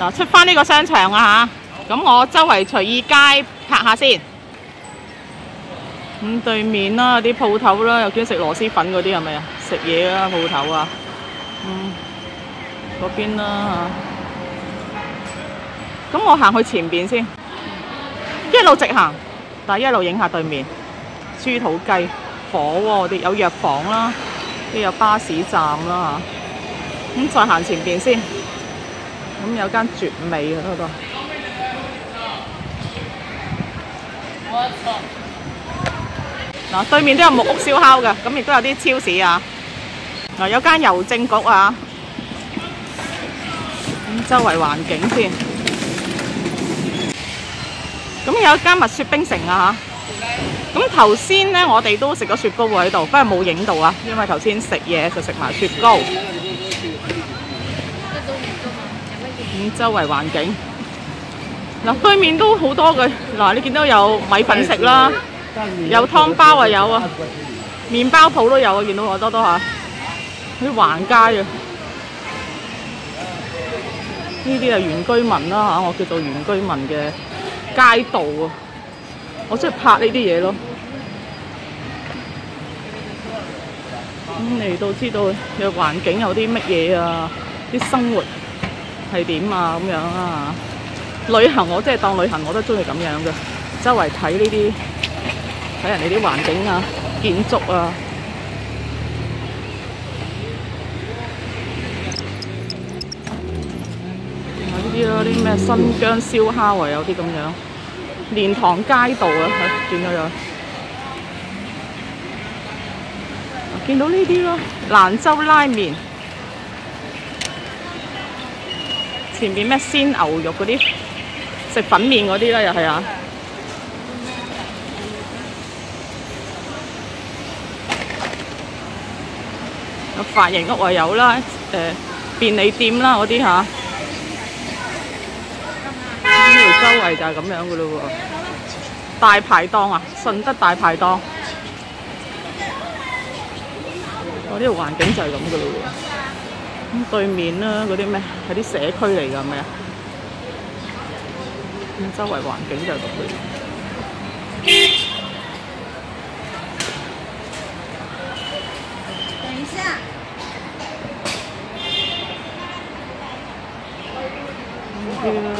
嗱，出翻呢個商場啊嚇，咁我周圍隨意街拍下先。咁對面啦，啲鋪頭啦，又見食螺絲粉嗰啲係咪啊？食嘢啦，鋪頭啊，嗯，嗰邊啦嚇。咁我行去前邊先，一路直行，但係一路影下對面豬肚雞、火鍋啲，有藥房啦，跟住有巴士站啦嚇。咁再行前邊先，咁有間絕味啊嗰度。嗱，對面都有木屋燒烤嘅，咁亦都有啲超市啊。嗱，有間郵政局啊。咁周圍環境先。咁有一間蜜雪冰城啊嚇。咁頭先咧，我哋都食咗雪糕喎喺度，不過冇影到啊，因為頭先食嘢就食埋雪糕。咁周圍環境，嗱對面都好多嘅，嗱你見到有米粉食啦，有湯包啊有啊，麵包鋪都有啊，見到好多都嚇，啲橫街啊，呢啲係原居民啦嚇，我叫做原居民嘅街道啊，我中意拍呢啲嘢咯。咁嚟到知道嘅環境有啲乜嘢啊，啲生活。係點啊咁樣啊？旅行我真係當旅行我都中意咁樣嘅，周圍睇呢啲睇人哋啲環境啊、建築啊。呢啲咯，啲咩新疆燒烤啊，有啲咁樣。蓮塘街道啊，見到有。見到呢啲咯，蘭州拉麵。前邊咩鮮牛肉嗰啲食粉麵嗰啲啦，又係啊！有髮型屋啊有啦，誒、便利店啦嗰啲嚇，呢度周圍就係咁樣噶咯喎。大排檔啊，順德大排檔，我呢度環境就係咁噶咯喎。咁對面啦，嗰啲咩係啲社區嚟㗎，係咪啊？咁周圍環境就係咁嘅。等一下。呢啲啦，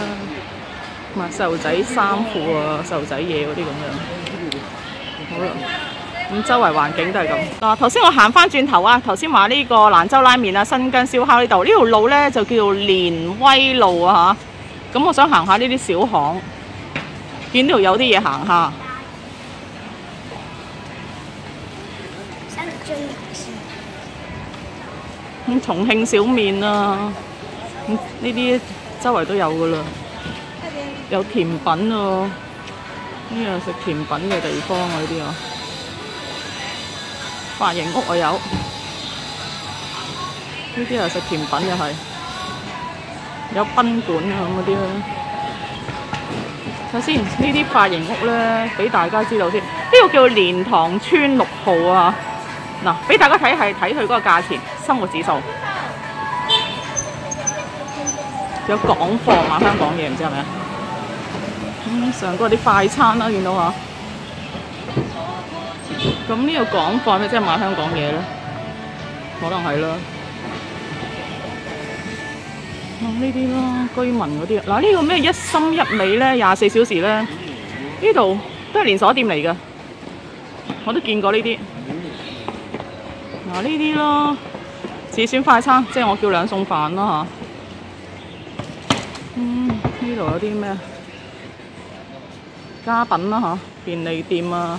賣細路仔衫褲啊、細路仔嘢嗰啲咁樣。好啦。咁周圍環境都係咁。嗱，頭先我行翻轉頭啊，頭先話呢個蘭州拉麵啊、新疆燒烤呢度，呢條路咧就叫連威路啊嚇。咁我想行下呢啲小巷，見呢度有啲嘢行下。咁重慶小麵啊，咁呢啲周圍都有噶啦。有甜品喎，呢個食甜品嘅地方啊，呢啲啊。髮型屋啊有，呢啲又食甜品又係，有賓館啊咁嗰啲啦。首先，呢啲髮型屋咧，俾大家知道先。呢個叫蓮塘村六號啊，嗱，俾大家睇係睇佢嗰個價錢，生活指數。有港貨買香港嘢，唔知係咪啊？上嗰啲快餐啦，見到啊。咁呢個港貨咧，即係買香港嘢咧，可能係啦。呢啲咯，居民嗰啲。嗱，呢個咩一心一美咧，廿四小時咧，呢度都係連鎖店嚟嘅，我都見過呢啲。嗱，呢啲咯，自選快餐，即係我叫兩餸飯啦嚇。嗯，呢度有啲咩家品啦嚇，便利店啊。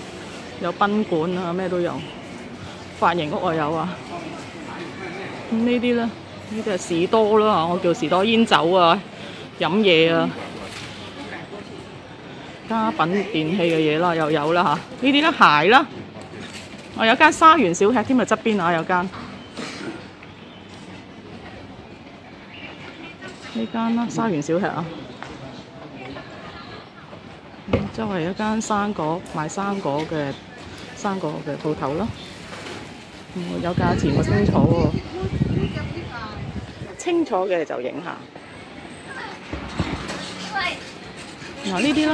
有賓館啊，咩都有，髮型屋啊有啊。咁呢啲咧，呢啲係士多啦，我叫士多煙酒啊，飲嘢啊，家品電器嘅嘢啦，又有啦嚇。呢啲咧鞋啦，我有間沙園小吃添啊，側邊啊有間。呢間啦，沙園小吃啊。周圍一間生果賣生果嘅。生果嘅鋪頭咯，有價錢我，清楚喎，清楚嘅就影下。嗱呢啲啦，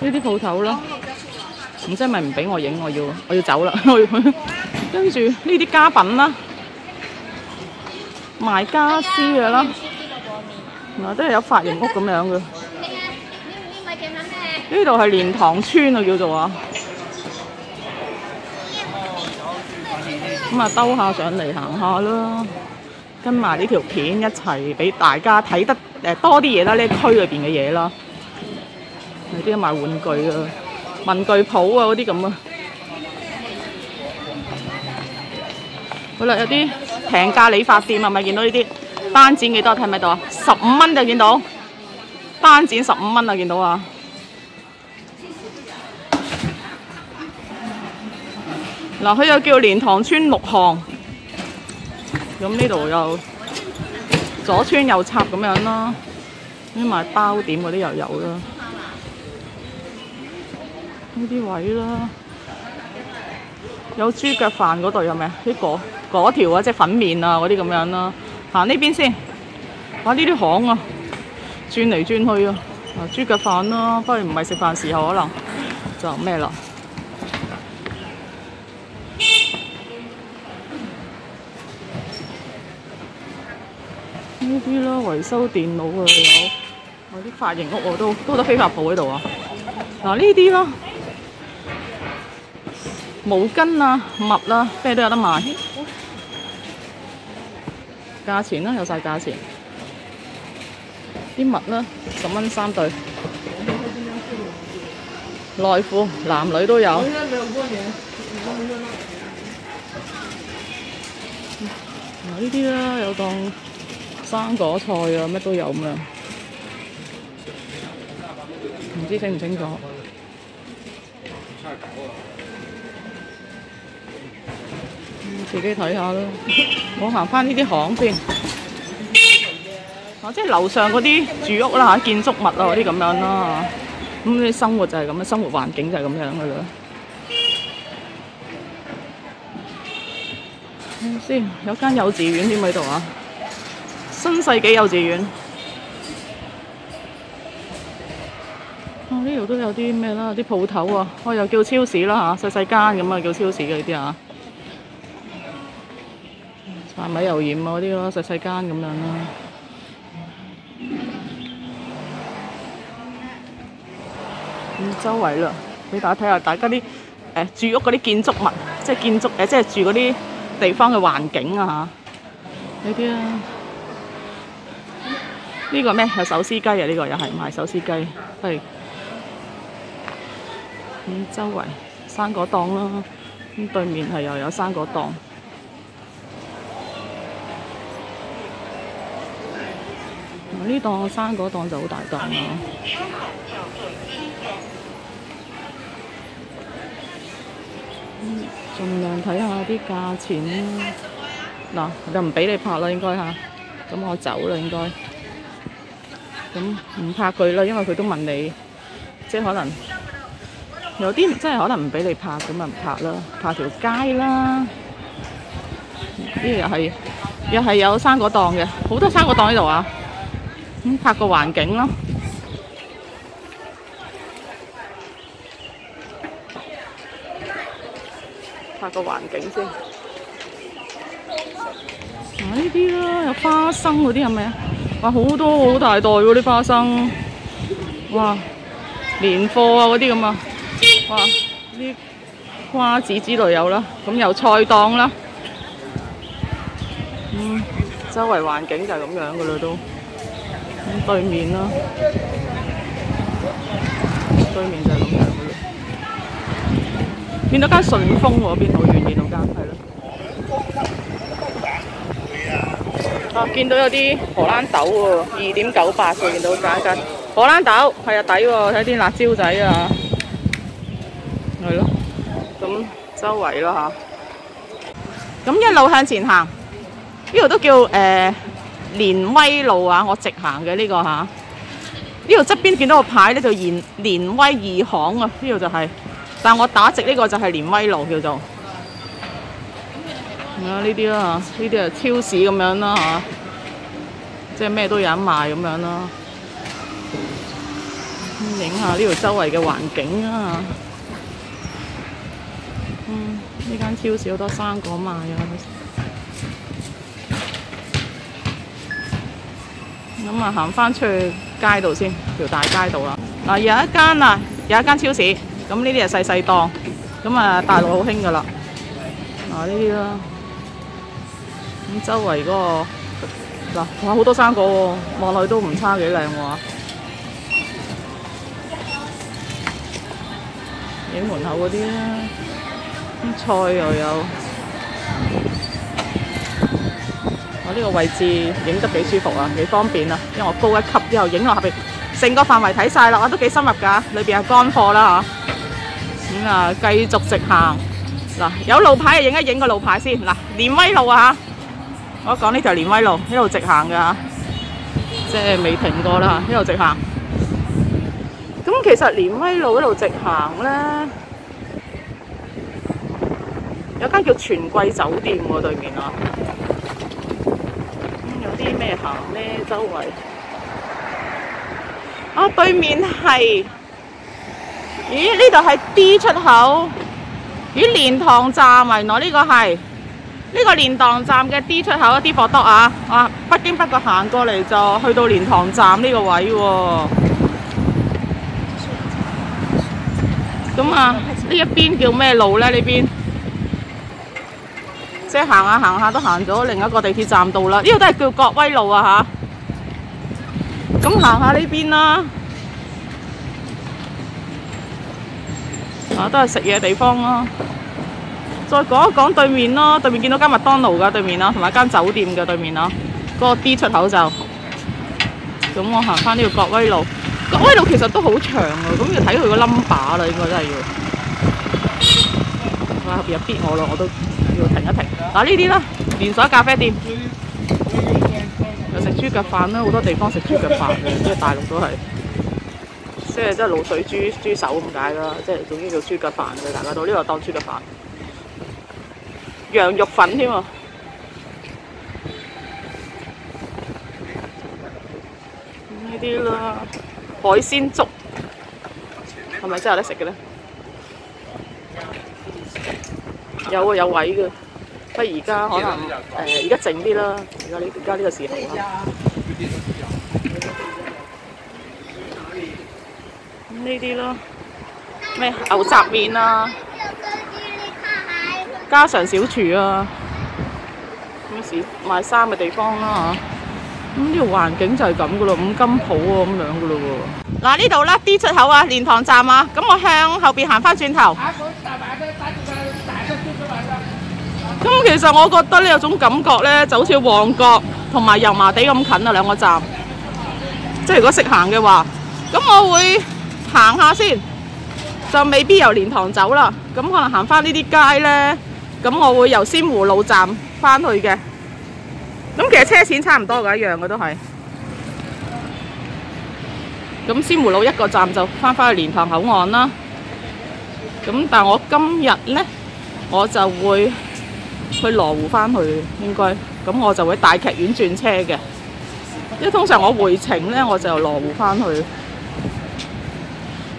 呢啲鋪頭啦，唔知係咪唔俾我影，我要我要走啦。跟住呢啲家品啦，賣家私嘅啦，嗱都係有髮型屋咁樣嘅。呢度係蓮塘村啊，叫做啊。咁啊，兜下上嚟行下啦，跟埋呢條片一齊俾大家睇得誒多啲嘢啦，呢區裏邊嘅嘢啦。有啲賣玩具啊、文具鋪啊嗰啲咁啊。好啦，有啲平價理髮店啊，咪見到呢啲單剪幾多？睇唔睇到啊？十五蚊就見到，單剪十五蚊啊，見到啊！嗱，佢又叫蓮塘村六巷，咁呢度又左穿右插咁樣啦，啲賣包點嗰啲又有啦，呢啲位啦，有豬腳飯嗰度有咩？啲果果條啊，即係粉麵啊嗰啲咁樣啦。行呢邊先，哇！呢啲巷啊，轉嚟轉去啊，啊豬腳飯啦，不過唔係食飯時候可能就咩啦。呢啲啦，維修電腦啊有，我啲髮型屋我都都得飛髮鋪喺度啊。嗱呢啲啦，毛巾啊、襪啦，咩都有得賣。價錢啦，有晒價錢。啲襪啦，十蚊三對。內褲男女都有。嗱呢啲啦，有當。生果菜啊，乜都有咁樣，唔知清唔清楚？自己睇下咯。我行翻呢啲巷先。啊，即係樓上嗰啲住屋啦嚇，建築物啊嗰啲咁樣啦。咁啲生活就係咁樣，生活環境就係咁樣噶啦。睇先，有間幼稚園添喺度啊！新世紀幼稚園，啊呢度都有啲咩啦，啲鋪頭啊，我又叫超市啦嚇，細細間咁啊叫超市嘅呢啲啊，柴米油鹽啊嗰啲咯，細細間咁樣啦。咁周圍啦，俾大家睇下大家啲誒住屋嗰啲建築物，即係建築誒，即係住嗰啲地方嘅環境啊嚇，呢啲啊。呢個咩？有手撕雞啊！呢個又係賣手撕雞，係咁周圍生果檔啦，咁對面係又有生果檔。呢檔生果檔就好大檔啦。嗯，盡量睇下啲價錢啦。嗱，就唔俾你拍啦，應該嚇。咁我走啦，應該。咁唔拍佢啦，因為佢都問你，即係可能有啲真係可能唔俾你拍，咁咪唔拍啦，拍條街啦。呢個又係又係有生果檔嘅，好多生果檔喺度啊。咁拍個環境咯，拍個環境先。啊呢啲咯，有花生嗰啲係咪啊？哇！好多好大袋喎啲花生，哇！年貨啊嗰啲咁啊，哇！啲瓜子之類有啦，咁有菜檔啦，嗯，周圍環境就係咁樣噶啦都，咁對面啦，對面就係咁樣噶啦，見到間順豐喎，邊度遠見到間係咯。啊！見到有啲荷蘭豆喎，二點九八嘅，見到價格。荷蘭豆係啊，抵喎，睇啲辣椒仔啊，係咯。咁周圍咯吓，咁一路向前行，呢度都叫誒連威路啊！我直行嘅呢個吓，呢度側邊見到個牌咧，就連連威二行啊！呢度就係，但我打直呢個就係連威路叫做。啊！呢啲啦，呢啲係超市咁樣啦嚇，即係咩都有得賣咁樣啦。影下呢度周圍嘅環境啊！呢間超市好多生果賣啊！咁啊，行翻出去街度先，條大街度啦。嗱，有一間啊，有一間超市，咁呢啲係細細檔，咁啊大陸好興噶啦。嗱呢啲啦，咁周圍嗰、個嗱，哇好多生果喎，望落去都唔差幾靚喎。影門口嗰啲啦，咁菜又有。我呢個位置影得幾舒服啊，幾方便啊，因為我高一級之後影落下邊，成個範圍睇晒啦，我都幾深入㗎，裏邊係乾貨啦嚇。咁啊，繼續直行嗱，有路牌就影一影個路牌先嗱，連威路啊嚇，我講呢條連威路，一路直行㗎嚇，即係未停過啦，一路直行。咁其實連威路一路直行咧，有間叫全貴酒店喎對面啊。有啲咩行咧？周圍啊，對面係，咦？呢度係 D 出口，咦？蓮塘站啊，原來呢個係呢個蓮塘站嘅 D 出口一，D 貨多啊！啊，不經不覺行過嚟就去到蓮塘站呢個位喎。咁啊，呢一邊叫咩路咧？呢邊？即係行下行下都行咗另一個地鐵站度啦，呢度都係叫國威路啊吓。咁行下呢邊啦，啊都係食嘢地方咯。再講一講對面咯，對面見到間麥當勞㗎對面啦，同埋間酒店嘅對面啦，嗰個 D 出口就。咁我行翻呢個國威路，國威路其實都好長啊，咁要睇佢個 number 啦，應該真係要。哇！後邊又逼我咯，我都〜要停一停。嗱呢啲啦，連鎖咖啡店，又食豬腳飯啦，好多地方食豬腳飯嘅，即係大陸都係，即係即係滷水豬豬手咁解啦，即係總之叫豬腳飯嘅，大家都呢度當豬腳飯，羊肉粉添啊！呢啲啦，海鮮粥係咪真係有得食嘅咧？有啊，有位嘅，不過而家可能誒而家靜啲啦，而家呢而家呢個時候啦。咁呢啲咯，咩牛雜麵啊，家常小廚啊，咁時賣衫嘅地方啦嚇。咁呢個環境就係咁噶咯，五金鋪啊咁樣噶咯喎。嗱呢度啦，D 出口啊，蓮塘站啊，咁我向後邊行翻轉頭。咁其實我覺得呢有種感覺咧，就好似旺角同埋油麻地咁近啊兩個站。即係如果識行嘅話，咁我會行下先，就未必由蓮塘走啦。咁可能行翻呢啲街呢，咁我會由仙湖路站翻去嘅。咁其實車錢差唔多㗎，一樣嘅都係。咁仙湖路一個站就翻返去蓮塘口岸啦。咁但係我今日呢，我就會去羅湖返去，應該咁我就會大劇院轉車嘅。因為通常我回程呢，我就由羅湖返去。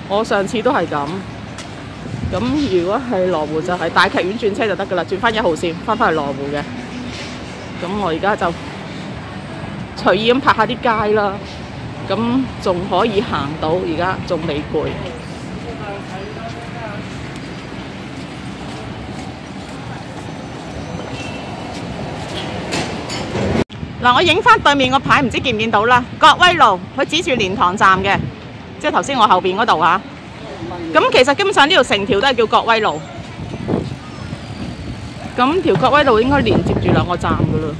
我上次都係咁。咁如果係羅湖就係大劇院轉車就得㗎啦，轉返一號線返返去羅湖嘅。咁我而家就隨意咁拍下啲街啦。咁仲可以行到，而家仲未攰。嗱，我影翻對面個牌，唔知見唔見到啦？國威路，佢指住蓮塘站嘅，即係頭先我後邊嗰度嚇。咁其實基本上呢條成條都係叫國威路。咁條國威路應該連接住兩個站噶啦。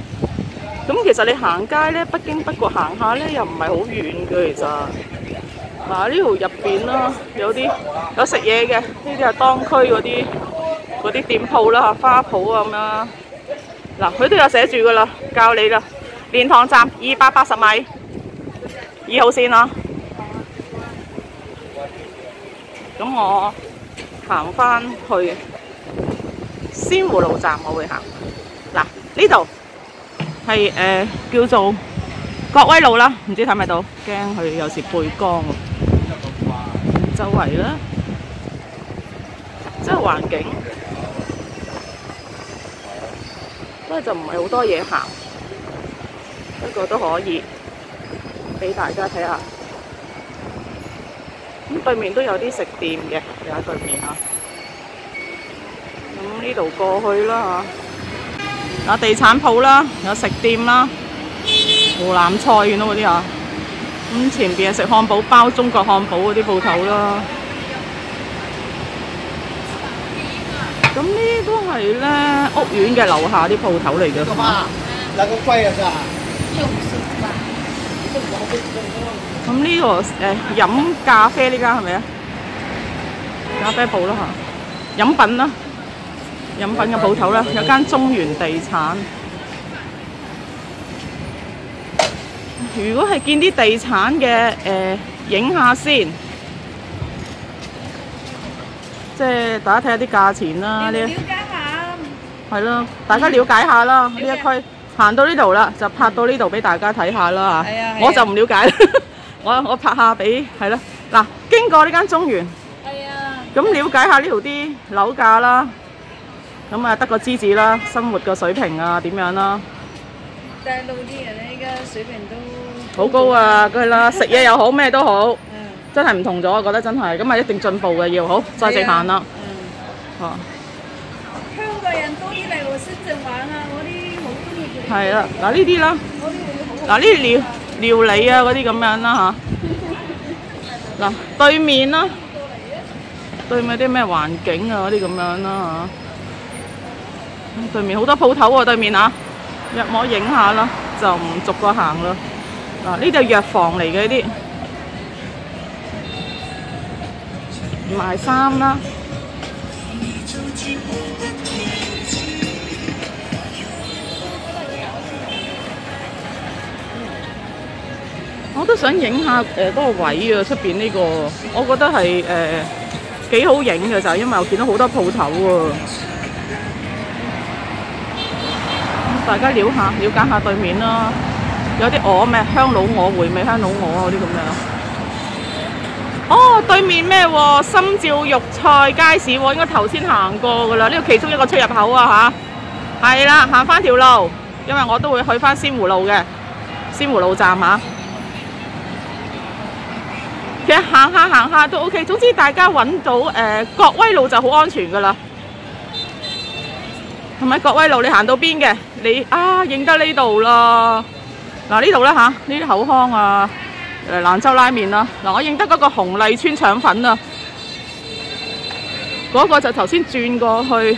咁其實你行街咧，不經不覺行下咧，又唔係好遠嘅其實。嗱，呢條入邊啦，有啲有食嘢嘅，呢啲係當區嗰啲嗰啲店鋪啦，花鋪啊咁樣。嗱，佢都有寫住噶啦，教你啦。蓮塘站二百八十米，二號線啊。咁我行。返去仙湖路站，我會行。嗱，呢度係誒叫做國威路啦，唔知睇唔睇到？驚佢有時背光。周圍啦，即係環境，不過就唔係好多嘢行，不過都可以俾大家睇下。咁對面都有啲食店嘅，有喺對面啊。咁呢度過去啦嚇，有地產鋪啦，有食店啦，湖南菜見到嗰啲啊。咁前邊係食漢堡包、中國漢堡嗰啲鋪頭啦。咁呢都係咧屋苑嘅樓下啲鋪頭嚟嘅。干嘛？那个贵了是吧？咁呢個誒飲咖啡呢間係咪啊？咖啡鋪啦嚇，飲品啦，飲品嘅鋪頭啦，有間中原地產。如果係見啲地產嘅誒，影、下先，即係大家睇下啲價錢啦。呢了解下，係咯，大家了解下啦。呢一區行到呢度啦，就拍到呢度俾大家睇下啦嚇係啊我就唔了解啦，我我拍下俾係啦。嗱，經過呢間中原，係啊，咁了解下呢度啲樓價啦，咁啊得個知字啦，生活嘅水平啊點樣啦，大陸啲人呢家水平都。好高啊，梗係啦，食嘢又好，咩都好，嗯，真係唔同咗，我覺得真係，咁啊一定進步嘅要，好再直行啦，嗯，哦，香港人多以嚟我深圳玩啊，我啲好中意佢哋。係啦，嗱呢啲啦。嗱呢啲料料理啊嗰啲咁樣啦吓，嗱對面啦，對面啲咩環境啊嗰啲咁樣啦吓，對面好多鋪頭喎對面啊，入摸影下啦，就唔逐個行啦。嗱呢度藥房嚟嘅呢啲，賣衫啦。我都想影下誒嗰、個位啊，出邊呢個，我覺得係誒幾好影嘅就係因為我見到好多鋪頭喎。大家了下了解下對面啦，有啲鵝咩香佬鵝、回味香佬鵝嗰啲咁樣。哦，對面咩喎？心照肉菜街市喎，應該頭先行過噶啦，呢個其中一個出入口啊吓，係啦，行翻條路，因為我都會去翻仙湖路嘅仙湖路站嚇。行下行下都 OK，總之大家揾到誒、呃、國威路就好安全噶啦。同埋國威路你行到邊嘅，你啊認得呢度啦。嗱呢度啦吓，呢啲口腔啊，誒蘭州拉麵啦。嗱我認得嗰個紅麗村腸粉啊，嗰、個就頭先轉過去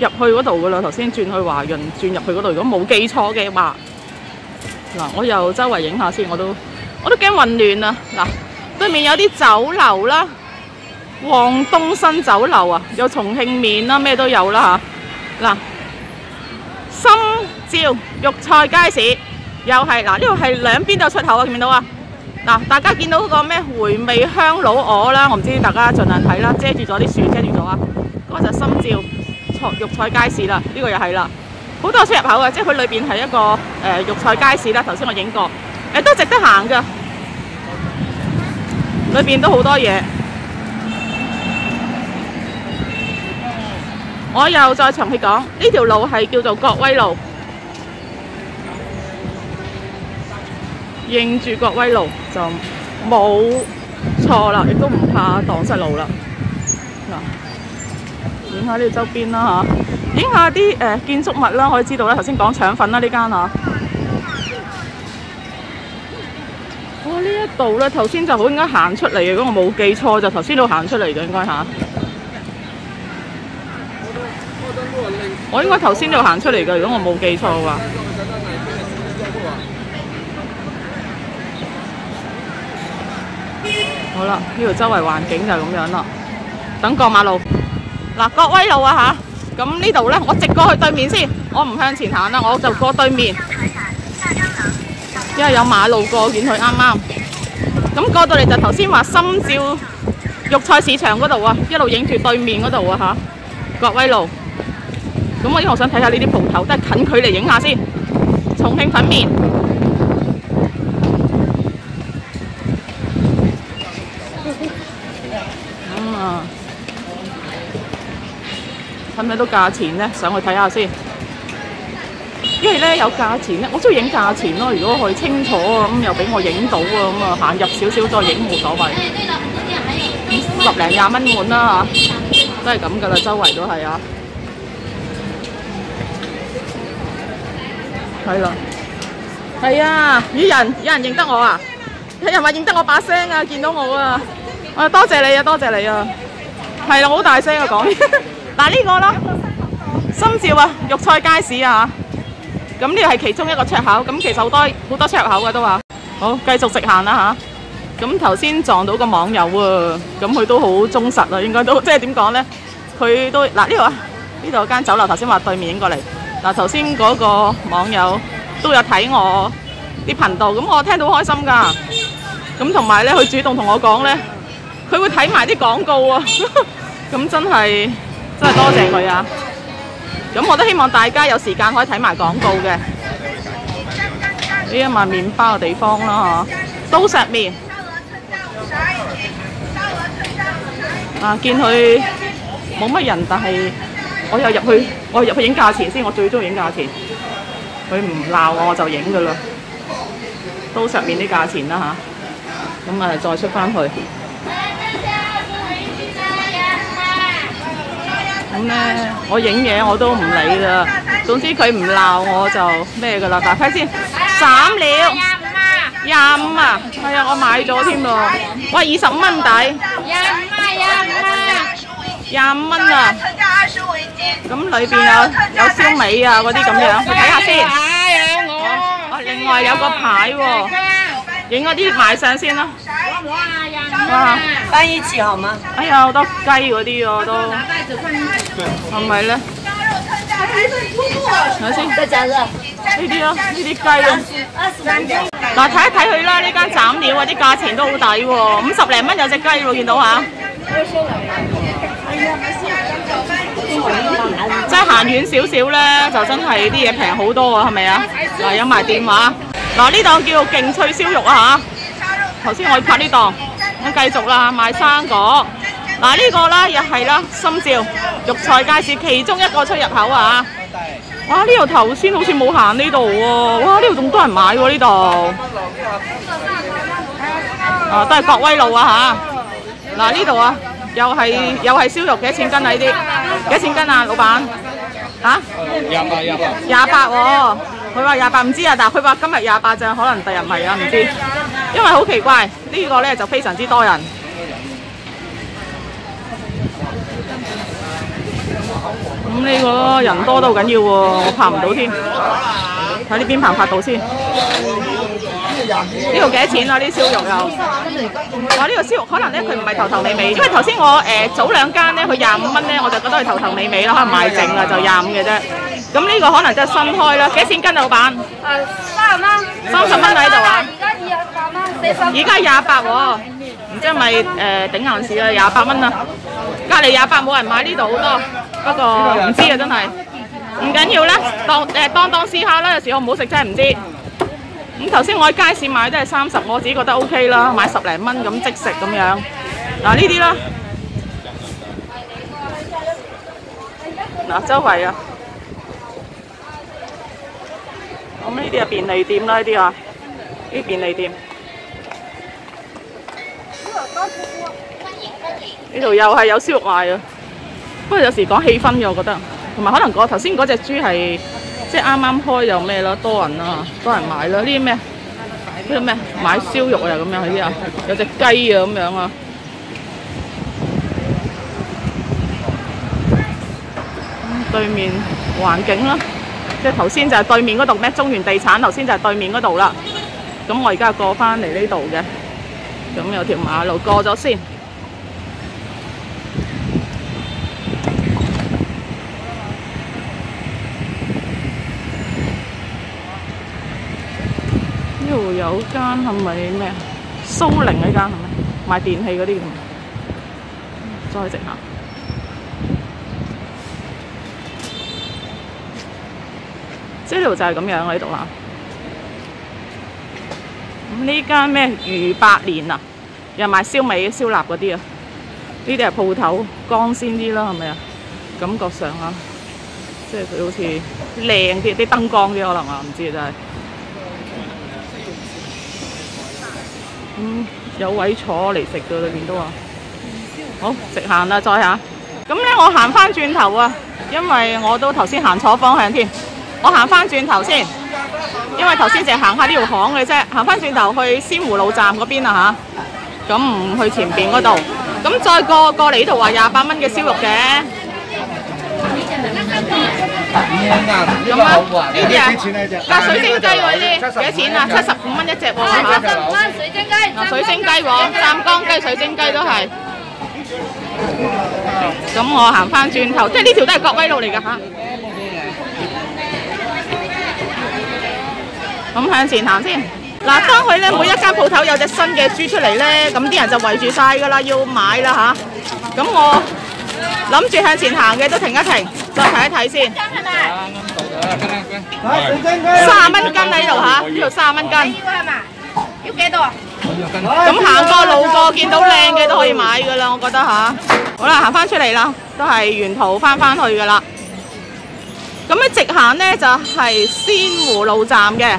入去嗰度噶啦，頭先轉去華潤轉入去嗰度，如果冇記錯嘅話。嗱，我又周圍影下先，我都我都驚混亂啊！嗱，對面有啲酒樓啦，旺東新酒樓啊，有重慶麵啦，咩都有啦吓。嗱，心照肉菜街市又係嗱，呢度係兩邊都有出口啊，見唔到啊？嗱，大家見到嗰個咩回味香佬鵝啦，我唔知大家盡量睇啦，遮住咗啲樹，遮住咗啊！嗰、個就係心照菜肉菜街市啦，呢、個又係啦。好多出入口嘅，即係佢裏邊係一個誒、呃肉菜街市啦。頭先我影過，誒、都值得行噶，裏邊都好多嘢。我又再長氣講，呢條路係叫做國威路，認住國威路就冇錯啦，亦都唔怕蕩失路啦。嗱，影下呢度周邊啦嚇。影下啲誒、建築物啦，可以知道啦。頭先講腸粉啦，呢間啊。哇！呢一度咧，頭先就好應該行出嚟嘅，如果我冇記錯，就頭先度行出嚟嘅應該嚇。我應該頭先度行出嚟嘅，如果我冇記錯嘅話。好啦，呢度周圍環境就係咁樣啦。等過馬路。嗱，各威路啊吓，咁呢度呢，我直過去對面先，我唔向前行啦，我就過對面，因為有馬路過，見佢啱啱。咁過到嚟就頭先話深照肉菜市場嗰度啊，一路影住對面嗰度啊吓，國威路。咁我因為我想睇下呢啲鋪頭，都係近距離影下先，重慶粉麵。咁啊，睇唔睇到價錢咧？上去睇下先。因為咧有價錢咧，我中意影價錢咯。如果佢清楚啊，咁又俾我影到啊，咁啊行入少少再影冇所謂。十零廿蚊滿啦嚇，都係咁噶啦，周圍都係啊。係啦，係啊！有人有人認得我啊！有人話認得我把聲啊，見到我啊！啊，多謝你啊，多謝你啊！係啦，好大聲啊講。嗱呢個啦，心照啊，肉菜街市啊咁呢個係其中一個出口，咁其實好多好多出入口嘅都話。好，繼續直行啦吓，咁頭先撞到個網友啊，咁佢都好忠實啊，應該都 即係點講咧？佢都嗱呢度啊，呢度有間酒樓，頭先話對面影過嚟。嗱頭先嗰個網友都有睇我啲頻道，咁我聽到開心㗎。咁同埋咧，佢主動同我講咧，佢會睇埋啲廣告啊。咁真係真係多謝佢啊！咁我都希望大家有時間可以睇埋廣告嘅。呢一賣麵包嘅地方啦嚇，刀石麵。啊，見佢冇乜人，但係我又入去，我入去影價錢先，我最中意影價錢。佢唔鬧我，我就影噶啦。刀石麵啲價錢啦吓，咁啊再出翻去。咁咧，我影嘢我都唔理啦。總之佢唔鬧我就咩噶啦。大批先，斬料廿五啊，係啊，我買咗添喎。喂，二十五蚊抵。廿五蚊啊！咁裏邊有有燒味啊嗰啲咁樣，你睇下先。哦，另外有個牌喎，影嗰啲賣相先啦。哇！翻一起好嗎？哎呀，好多雞嗰啲喎都，係咪咧？睇下先。呢啲咯，呢啲雞咯。嗱，睇一睇佢啦，呢間斬料啊，啲價錢都好抵喎，五十零蚊有隻雞喎，見到嚇。即係行遠少少咧，就真係啲嘢平好多啊，係咪啊？嗱，有埋電話。嗱，呢檔叫勁脆燒肉啊嚇。頭先我拍呢檔，我繼續啦，賣生果。嗱，呢個啦又係啦，心照肉菜街市其中一個出入口啊。哇！呢度頭先好似冇行呢度喎，哇！呢度仲多人買喎呢度。啊，都係國威路啊嚇。嗱呢度啊。又係又係燒肉，幾多錢斤啊？呢啲幾多錢斤啊，老闆？嚇？廿八廿八。廿八喎，佢話廿八唔知啊，但係佢話今日廿八咋，可能第日唔係啊，唔知。因為好奇怪，呢個咧就非常之多人。咁呢個，人多都好緊要喎，我拍唔到添。睇呢邊拍唔拍到先？呢度幾多錢啊？呢啲燒肉又，哇！呢個燒肉可能咧佢唔係頭頭尾尾，因為頭先我誒早兩間咧佢廿五蚊咧，我就覺得係頭頭尾尾啦，可能賣剩啦就廿五嘅啫。咁呢個可能真係新開啦，幾多錢斤啊，老闆？誒三十蚊。三十蚊喺度啊！而家二百蚊，四十。而家廿八喎，唔知係咪誒頂硬市啊？廿八蚊啊！隔離廿八冇人買呢度好多，不過唔知啊真係。唔緊要啦，當誒當當試下啦，有時我唔好食真係唔知。咁頭先我喺街市買都係三十，我自己覺得 O K 啦，買十零蚊咁即食咁樣。嗱呢啲啦，嗱周圍啊，咁呢啲係便利店啦，呢啲啊，呢啲便利店。呢度又係有燒肉賣啊，不過有時講氣氛嘅，我覺得，同埋可能嗰頭先嗰隻豬係。即係啱啱開又咩啦，多人啊，多人買啦。呢啲咩？呢啲咩？買燒肉啊，咁樣呢啲啊，有隻雞啊咁樣啊。對面環境啦，即係頭先就係對面嗰度咩？中原地產頭先就係對面嗰度啦。咁我而家過翻嚟呢度嘅，咁有條馬路過咗先。呢度有間係咪咩啊？蘇寧嗰間係咪賣電器嗰啲咁？再直行，呢度就係咁樣喺度啦。咁呢間咩魚百年啊，又賣燒味、燒臘嗰啲啊。呢啲係鋪頭光鮮啲啦，係咪啊？感覺上啊，即係佢好似靚啲，啲燈光啲可能啊，唔知啊真係。嗯，有位坐嚟食嘅裏邊都話，好直行啦，再下。咁咧，我行翻轉頭啊，因為我都頭先行錯方向添。我行翻轉頭先，因為頭先淨係行下呢條巷嘅啫，行翻轉頭去仙湖路站嗰邊啊吓。咁唔去前邊嗰度，咁再過過嚟呢度話廿八蚊嘅燒肉嘅。咁啊，呢啲啊，嗱水晶雞喎呢啲幾多錢啊？七十五蚊一隻喎嚇。蚊水晶雞，嗱水晶雞喎，湛江雞、水晶雞都係。咁我行翻轉頭，即係呢條都係國威路嚟㗎嚇。咁向前行先。嗱，當佢咧每一間鋪頭有隻新嘅豬出嚟咧，咁啲人就圍住晒㗎啦，要買啦吓，咁我諗住向前行嘅都停一停，再睇一睇先。三十蚊斤喺度吓，呢度三十蚊斤。要係嘛？要幾多啊？咁行過路過見到靚嘅都可以買㗎啦，我覺得吓。好啦，行翻出嚟啦，都係沿途翻翻去㗎啦。咁咧直行咧就係仙湖路站嘅。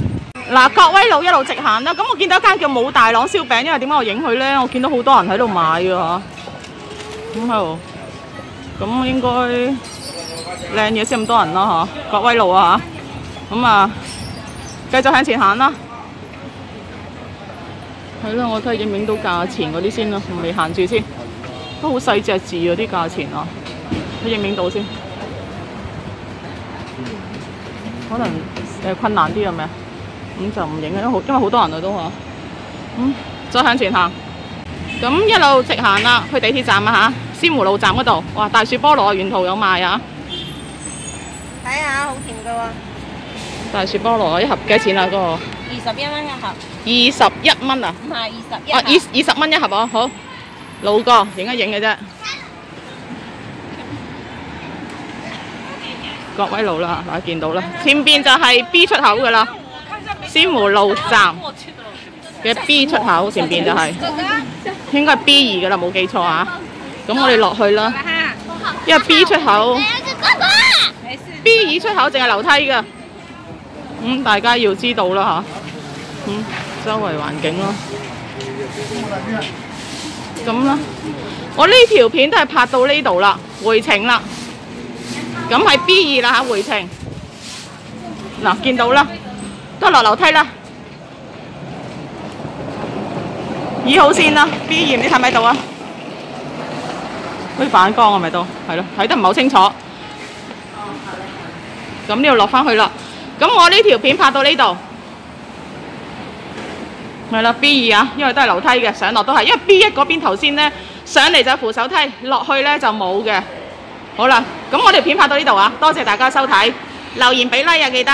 嗱，國威路一路直行啦，咁我見到一間叫武大郎燒餅，因為點解我影佢咧？我見到好多人喺度買嘅吓，咁喺度，咁應該靚嘢先咁多人啦嚇，國威路啊吓，咁啊繼續向前行啦，係啦，我睇下影唔影到價錢嗰啲先啦，未行住先，都好細隻字啊啲價錢啊，睇影唔影到先，可能誒困難啲係咪啊？咁就唔影啦，因為好因為好多人啊都嚇。嗯，再向前行，咁一路直行啦，去地鐵站啊嚇，仙湖路站嗰度，哇大雪菠蘿啊，沿途有賣啊！睇下，好甜噶喎，大雪菠蘿一盒幾多錢啊？嗰、個二十一蚊一盒，二十一蚊啊！唔係二十一啊，二二十蚊一盒啊，好，路過影一影嘅啫。各位路啦，大家見到啦，前邊就係 B 出口噶啦，仙湖路站嘅 B 出口前邊就係、應該係 B 二噶啦，冇記錯啊。咁我哋落去啦，因為 B 出口 B 二出口淨係樓梯噶，咁、大家要知道啦吓。嗯，周圍環境咯。咁啦，我呢條片都係拍到呢度啦，回程啦。咁係 B 二啦嚇，回程。嗱，見到啦，都落樓梯啦。二號線啦，B 二你睇唔睇到啊？嗰啲反光啊咪都系咯？睇得唔好清楚。咁呢度落翻去啦。咁我呢條片拍到呢度。係啦，B 二啊，因為都係樓梯嘅，上落都係，因為 B 一嗰邊頭先咧上嚟就扶手梯，落去咧就冇嘅。好啦，咁我條片拍到呢度啊，多謝大家收睇，留言俾 like 啊，記得。